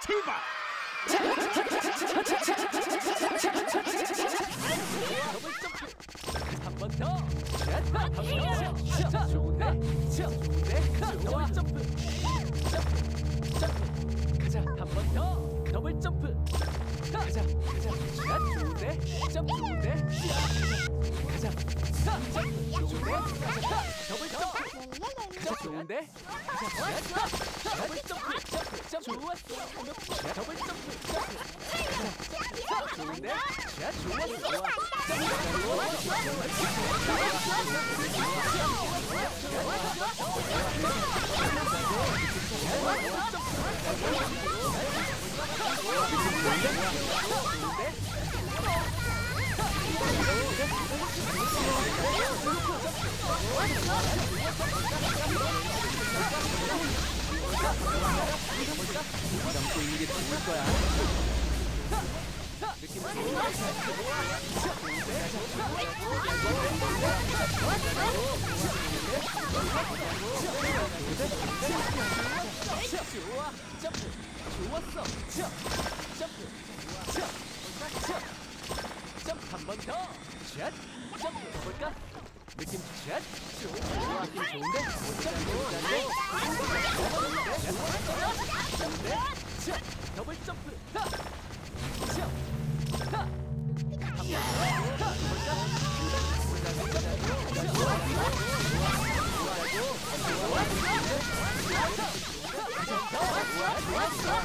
출발! 한번 더! 한번 더! 좋은데? 더블 점프! 점프! 가자! 한 번 더! 더블 점프! 가자! 가자! 좋은데? 점프 좋은데? 가자! 좋은데? 더블 점프! 좋은데? 더블 점프! Let's go. 넘고 있는 게 좋을 거야. 느낌 좋아. 점프. 좋았어. 점프. 점프. 점프 한번 더. 샷. 점프 볼까? 느낌 샷. 좋아. 좋은데? 점프. Jump!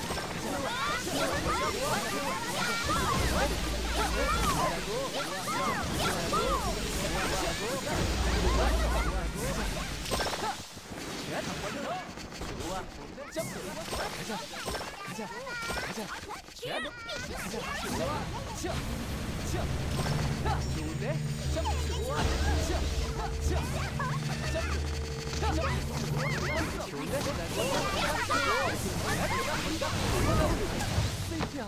Yeah. Yeah.